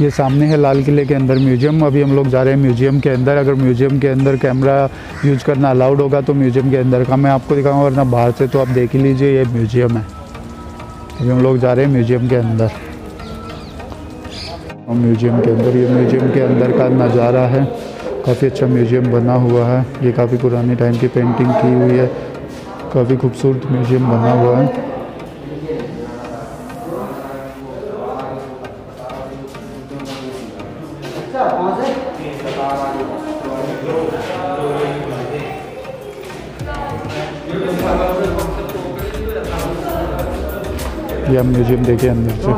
ये सामने है लाल किले के अंदर म्यूज़ियम। अभी हम लोग जा रहे हैं म्यूज़ियम के अंदर। अगर म्यूज़ियम के अंदर कैमरा यूज़ करना अलाउड होगा तो म्यूज़ियम के अंदर का मैं आपको दिखाऊँगा, वरना बाहर से तो आप देख ही लीजिए, ये म्यूज़ियम है। अभी हम लोग जा रहे हैं म्यूज़ियम के अंदर। और म्यूज़ियम के अंदर, ये म्यूज़ियम के अंदर का नज़ारा है। काफ़ी अच्छा म्यूज़ियम बना हुआ है। ये काफ़ी पुराने टाइम की पेंटिंग की हुई है। काफ़ी खूबसूरत म्यूज़ियम बना हुआ है। ये हम म्यूज़ियम देखे अंदर से।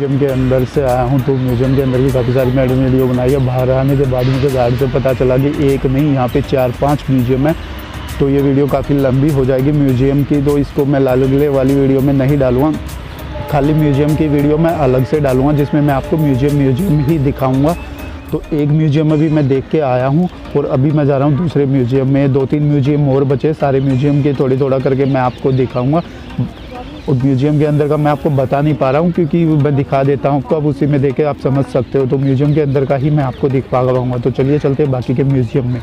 म्यूज़ियम के अंदर से आया हूँ तो म्यूज़ियम के अंदर भी काफ़ी सारी मैंने वीडियो बनाई है। बाहर आने के बाद मुझे गाड़ी से पता चला कि एक नहीं, यहाँ पे चार पाँच म्यूज़ियम है तो ये वीडियो काफ़ी लंबी हो जाएगी म्यूज़ियम की तो इसको मैं अगले वाली वीडियो में नहीं डालूँगा। खाली म्यूज़ियम की वीडियो मैं अलग से डालूँगा, जिसमें मैं आपको म्यूज़ियम म्यूज़ियम ही दिखाऊँगा। तो एक म्यूज़ियम में भी मैं देख के आया हूँ, और अभी मैं जा रहा हूँ दूसरे म्यूज़ियम में, दो तीन म्यूज़ियम और बचे, सारे म्यूज़ियम के थोड़ी थोड़ा करके मैं आपको दिखाऊँगा। और म्यूज़ियम के अंदर का मैं आपको बता नहीं पा रहा हूँ, क्योंकि मैं दिखा देता हूँ। कब उसी में देखे आप समझ सकते हो तो म्यूज़ियम के अंदर का ही मैं आपको दिखा पाऊँगा तो चलिए चलते बाकी के म्यूज़ियम में।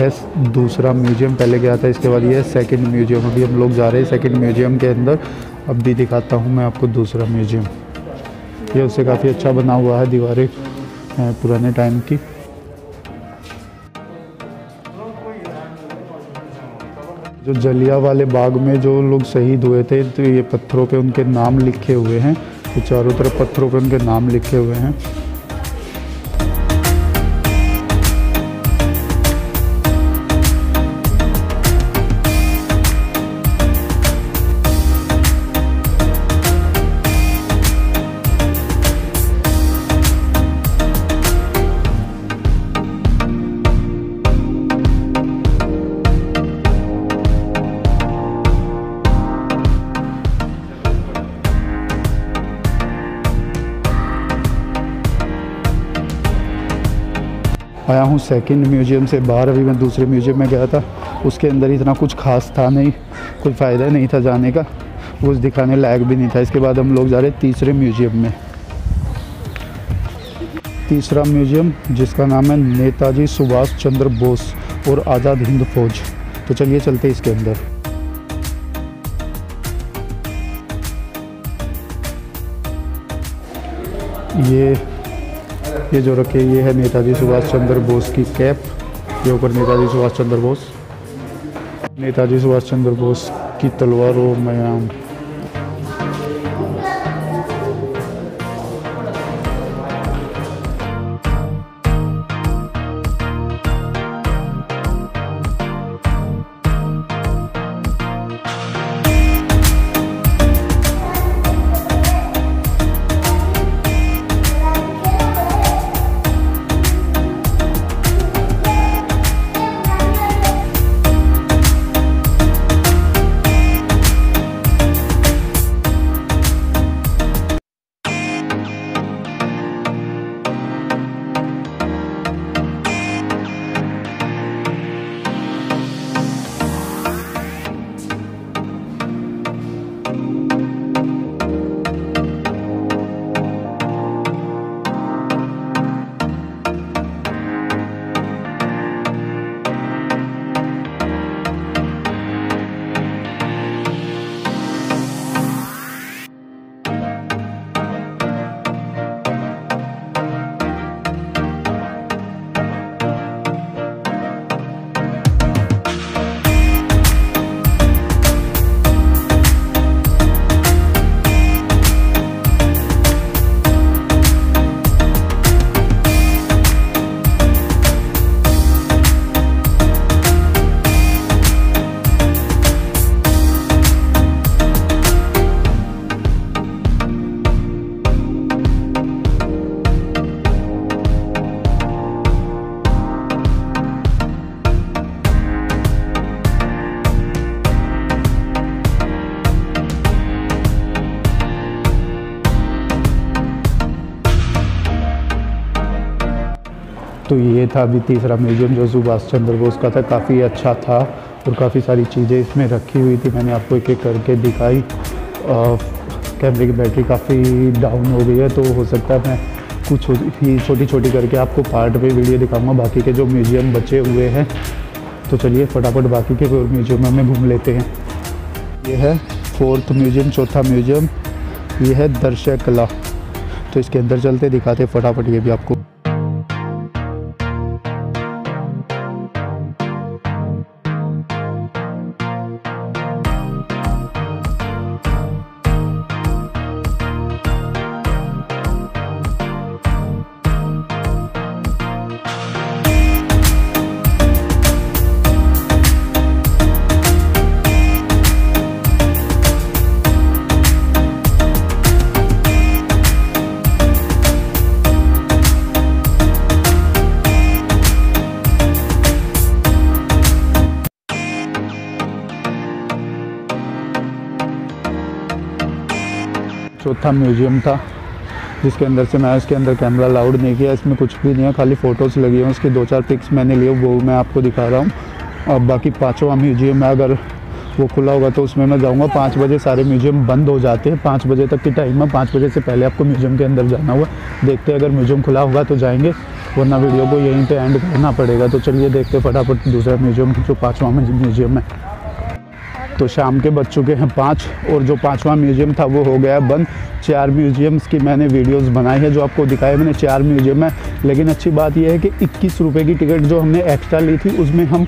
है, दूसरा म्यूज़ियम पहले गया था, इसके बाद ये है सेकंड म्यूज़ियम। अभी हम लोग जा रहे हैं सेकेंड म्यूज़ियम के अंदर। अब भी दिखाता हूँ मैं आपको दूसरा म्यूज़ियम। ये उससे काफ़ी अच्छा बना हुआ है दीवारें पुराने टाइम की। जो जलिया वाले बाग में जो लोग शहीद हुए थे तो ये पत्थरों पे उनके नाम लिखे हुए हैं। तो चारों तरफ़ पत्थरों पे उनके नाम लिखे हुए हैं। हूँ सेकंड म्यूज़ियम से बाहर, अभी मैं दूसरे म्यूज़ियम में गया था। उसके अंदर इतना कुछ खास था नहीं, कोई फ़ायदा नहीं था जाने का। कुछ दिखाने लायक भी नहीं था। इसके बाद हम लोग जा रहे तीसरे म्यूज़ियम में। तीसरा म्यूज़ियम जिसका नाम है नेताजी सुभाष चंद्र बोस और आज़ाद हिंद फौज। तो चलिए चलते इसके अंदर। ये ये जो रखे ये है नेताजी सुभाष चंद्र बोस की कैप। ये ऊपर नेताजी सुभाष चंद्र बोस। नेताजी सुभाष चंद्र बोस की तलवार और में तो ये था अभी तीसरा म्यूज़ियम जो सुभाष चंद्र बोस का था। काफ़ी अच्छा था और काफ़ी सारी चीज़ें इसमें रखी हुई थी। मैंने आपको एक एक करके दिखाई। कैमरे की बैटरी काफ़ी डाउन हो गई है तो हो सकता है मैं कुछ ही छोटी छोटी करके आपको पार्ट पे वीडियो दिखाऊँगा। बाकी के जो म्यूज़ियम बचे हुए हैं तो चलिए फटाफट बाकी के म्यूज़ियम में घूम लेते हैं। ये है फोर्थ म्यूज़ियम चौथा म्यूज़ियम ये है दर्शक कला। तो इसके अंदर चलते दिखाते फटाफट, ये भी आपको चौथा म्यूज़ियम था, जिसके अंदर से मैं इसके अंदर कैमरा अलाउड नहीं किया, इसमें कुछ भी नहीं है, खाली फ़ोटोज़ लगी हैं, उसके दो चार पिक्स मैंने लिए, वो मैं आपको दिखा रहा हूँ। और बाकी पाँचवा म्यूज़ियम है, अगर वो खुला होगा तो उसमें मैं जाऊँगा, पाँच बजे सारे म्यूज़ियम बंद हो जाते हैं, पाँच बजे तक की टाइम है, पाँच बजे से पहले आपको म्यूज़ियम के अंदर जाना हुआ। देखते अगर म्यूज़ियम खुला होगा तो जाएँगे, वरना वीडियो को यहीं पे एंड करना पड़ेगा। तो चलिए देखते फटाफट दूसरा म्यूज़ियम, जो पाँचवा म्यूज़ियम है। तो शाम के बज चुके हैं पाँच और जो पाँचवा म्यूज़ियम था वो हो गया बंद। चार म्यूजियम्स की मैंने वीडियोस बनाई है जो आपको दिखाया मैंने चार म्यूज़ियम है। लेकिन अच्छी बात यह है कि इक्कीस रुपये की टिकट जो हमने एक्स्ट्रा ली थी, उसमें हम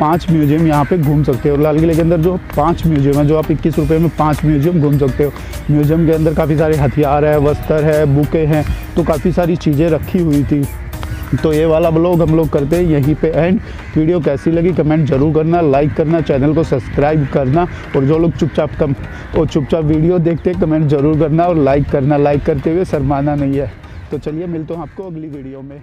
पाँच म्यूज़ियम यहाँ पे घूम सकते हो। लाल किले के अंदर जो पाँच म्यूज़ियम है, जो आप इक्कीस रुपये में पाँच म्यूज़ियम घूम सकते हो। म्यूज़ियम के अंदर काफ़ी सारे हथियार है, वस्त्र है, बुके हैं तो काफ़ी सारी चीज़ें रखी हुई थी। तो ये वाला ब्लॉग हम लोग करते हैं, यहीं पे एंड वीडियो कैसी लगी कमेंट ज़रूर करना लाइक करना चैनल को सब्सक्राइब करना, और जो लोग चुपचाप कम, वो चुपचाप वीडियो देखते हैं कमेंट ज़रूर करना और लाइक करना. लाइक करते हुए शर्माना नहीं है. तो चलिए, मिलता हूँ आपको अगली वीडियो में.